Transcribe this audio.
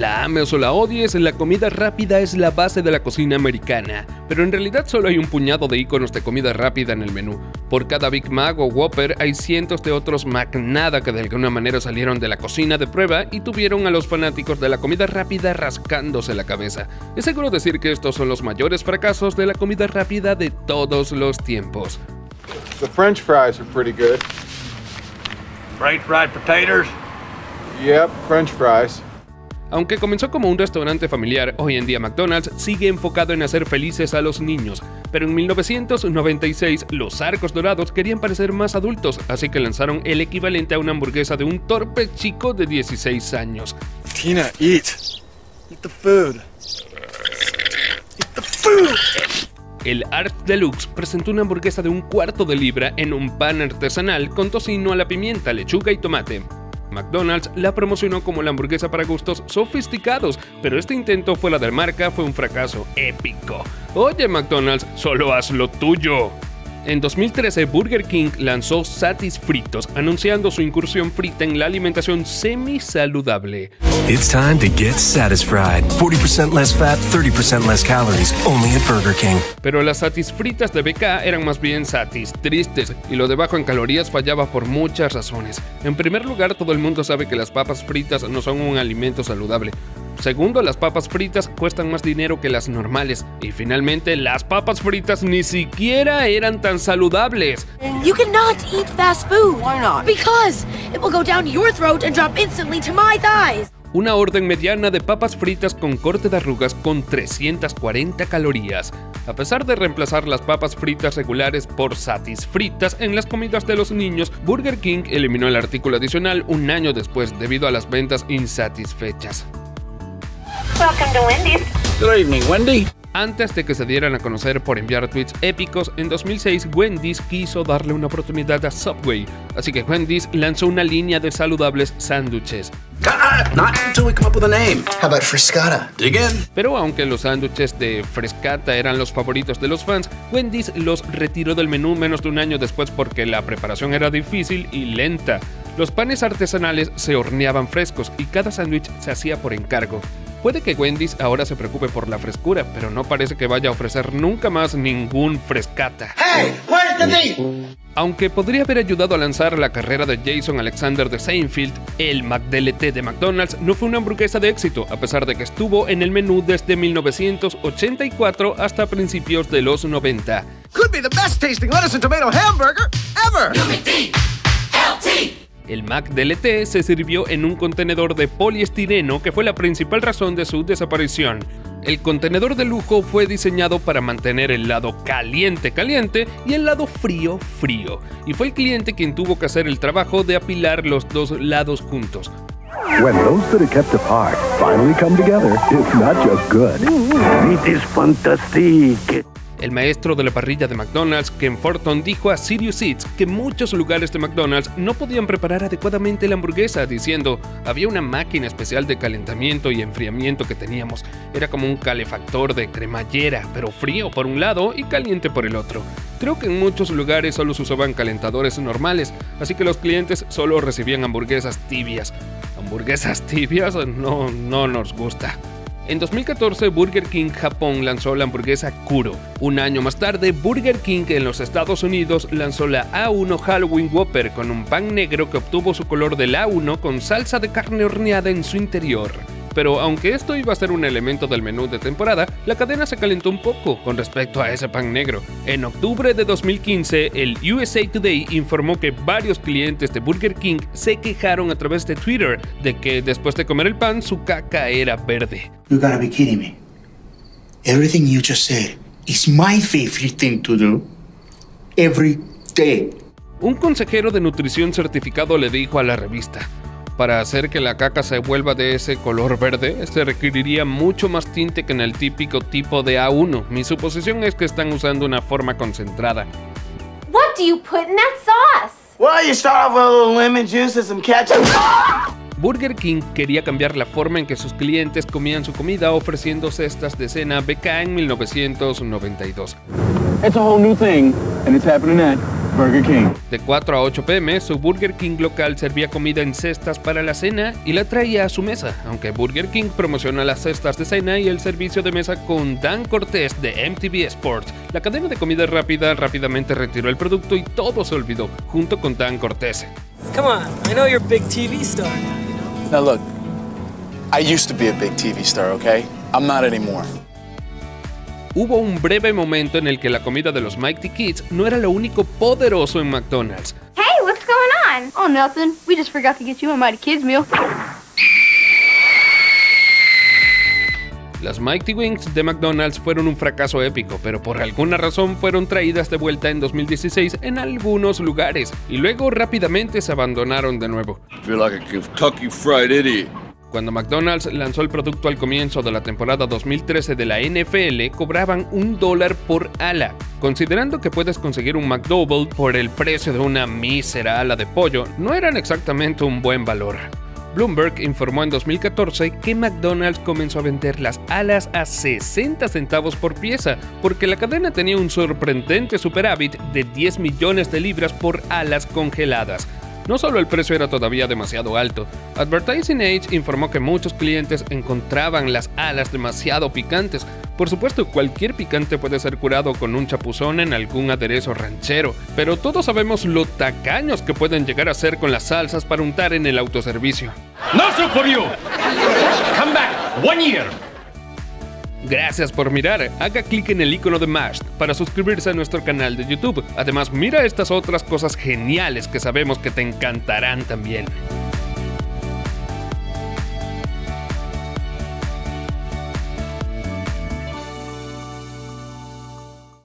La ames o la odies, la comida rápida es la base de la cocina americana, pero en realidad solo hay un puñado de iconos de comida rápida en el menú. Por cada Big Mac o Whopper hay cientos de otros McNada que de alguna manera salieron de la cocina de prueba y tuvieron a los fanáticos de la comida rápida rascándose la cabeza. Es seguro decir que estos son los mayores fracasos de la comida rápida de todos los tiempos. The French fries are pretty good. French fried potatoes. Yep, French fries. Aunque comenzó como un restaurante familiar, hoy en día McDonald's sigue enfocado en hacer felices a los niños. Pero en 1996, los arcos dorados querían parecer más adultos, así que lanzaron el equivalente a una hamburguesa de un torpe chico de 16 años. Tina, eat. Eat the food. Eat the food. El Art Deluxe presentó una hamburguesa de un cuarto de libra en un pan artesanal con tocino a la pimienta, lechuga y tomate. McDonald's la promocionó como la hamburguesa para gustos sofisticados, pero este intento fuera de marca fue un fracaso épico. Oye McDonald's, solo haz lo tuyo. En 2013, Burger King lanzó Satis Fritos, anunciando su incursión frita en la alimentación semi-saludable. It's time to get satisfied. 40% less fat, 30% less calories, only at Burger King. Pero las Satis fritas de BK eran más bien Satis tristes, y lo de bajo en calorías fallaba por muchas razones. En primer lugar, todo el mundo sabe que las papas fritas no son un alimento saludable. Segundo, las papas fritas cuestan más dinero que las normales. Y finalmente, las papas fritas ni siquiera eran tan saludables. You cannot eat fast food. Why not? Because it will go down your throat and drop instantly to my thighs. Una orden mediana de papas fritas con corte de arrugas con 340 calorías. A pesar de reemplazar las papas fritas regulares por satis fritas en las comidas de los niños, Burger King eliminó el artículo adicional un año después debido a las ventas insatisfechas. Welcome to Wendy's. Good evening, Wendy. Antes de que se dieran a conocer por enviar tweets épicos, en 2006 Wendy's quiso darle una oportunidad a Subway, así que Wendy's lanzó una línea de saludables sándwiches. Not until we come up with a name. How about Friscata? Dig in. Pero aunque los sándwiches de Frescata eran los favoritos de los fans, Wendy's los retiró del menú menos de un año después porque la preparación era difícil y lenta. Los panes artesanales se horneaban frescos y cada sándwich se hacía por encargo. Puede que Wendy's ahora se preocupe por la frescura, pero no parece que vaya a ofrecer nunca más ningún frescata. Hey, where's the meat? Aunque podría haber ayudado a lanzar la carrera de Jason Alexander de Seinfeld, el McDLT de McDonald's no fue una hamburguesa de éxito, a pesar de que estuvo en el menú desde 1984 hasta principios de los 90. Could be the best tasting lettuce and tomato hamburger ever. El McDLT se sirvió en un contenedor de poliestireno que fue la principal razón de su desaparición. El contenedor de lujo fue diseñado para mantener el lado caliente caliente y el lado frío frío, y fue el cliente quien tuvo que hacer el trabajo de apilar los dos lados juntos. When those that are kept apart finally come together, it's not just good. Meat is fantastic. El maestro de la parrilla de McDonald's, Ken Forton, dijo a Sirius Eats que muchos lugares de McDonald's no podían preparar adecuadamente la hamburguesa, diciendo, había una máquina especial de calentamiento y enfriamiento que teníamos. Era como un calefactor de cremallera, pero frío por un lado y caliente por el otro. Creo que en muchos lugares solo se usaban calentadores normales, así que los clientes solo recibían hamburguesas tibias. Hamburguesas tibias no, no nos gusta. En 2014, Burger King Japón lanzó la hamburguesa Kuro. Un año más tarde, Burger King en los Estados Unidos lanzó la A1 Halloween Whopper con un pan negro que obtuvo su color del A1 con salsa de carne horneada en su interior. Pero aunque esto iba a ser un elemento del menú de temporada, la cadena se calentó un poco con respecto a ese pan negro. En octubre de 2015, el USA Today informó que varios clientes de Burger King se quejaron a través de Twitter de que después de comer el pan su caca era verde. You gotta be kidding me. Everything you just said is my favorite thing to do every day. Un consejero de nutrición certificado le dijo a la revista, para hacer que la caca se vuelva de ese color verde, se requeriría mucho más tinte que en el típico tipo de A1. Mi suposición es que están usando una forma concentrada. What do you put in that sauce? Well, you start off with a little lemon juice and some ketchup. Burger King quería cambiar la forma en que sus clientes comían su comida ofreciendo cestas de cena BK en 1992. It's a whole new thing, and it's happening next. Burger King. De 4 a 8 pm, su Burger King local servía comida en cestas para la cena y la traía a su mesa, aunque Burger King promociona las cestas de cena y el servicio de mesa con Dan Cortés de MTV Sports. La cadena de comida rápida rápidamente retiró el producto y todo se olvidó, junto con Dan Cortés. Come on, I know you're a big TV star now, you know? Now look, I used to be a big TV star, okay? I'm not anymore. Hubo un breve momento en el que la comida de los Mighty Kids no era lo único poderoso en McDonald's. Hey, what's going on? Oh, nothing. We just forgot to get you a Mighty Kids meal. Las Mighty Wings de McDonald's fueron un fracaso épico, pero por alguna razón fueron traídas de vuelta en 2016 en algunos lugares y luego rápidamente se abandonaron de nuevo. feel like a Kentucky Fried Idiot. Cuando McDonald's lanzó el producto al comienzo de la temporada 2013 de la NFL, cobraban un dólar por ala. Considerando que puedes conseguir un McDouble por el precio de una mísera ala de pollo, no eran exactamente un buen valor. Bloomberg informó en 2014 que McDonald's comenzó a vender las alas a 60 centavos por pieza, porque la cadena tenía un sorprendente superávit de 10 millones de libras por alas congeladas. No solo el precio era todavía demasiado alto, Advertising Age informó que muchos clientes encontraban las alas demasiado picantes. Por supuesto, cualquier picante puede ser curado con un chapuzón en algún aderezo ranchero, pero todos sabemos lo tacaños que pueden llegar a ser con las salsas para untar en el autoservicio. No for you. Come back one year. Gracias por mirar. Haga clic en el icono de Mashed para suscribirse a nuestro canal de YouTube. Además, mira estas otras cosas geniales que sabemos que te encantarán también.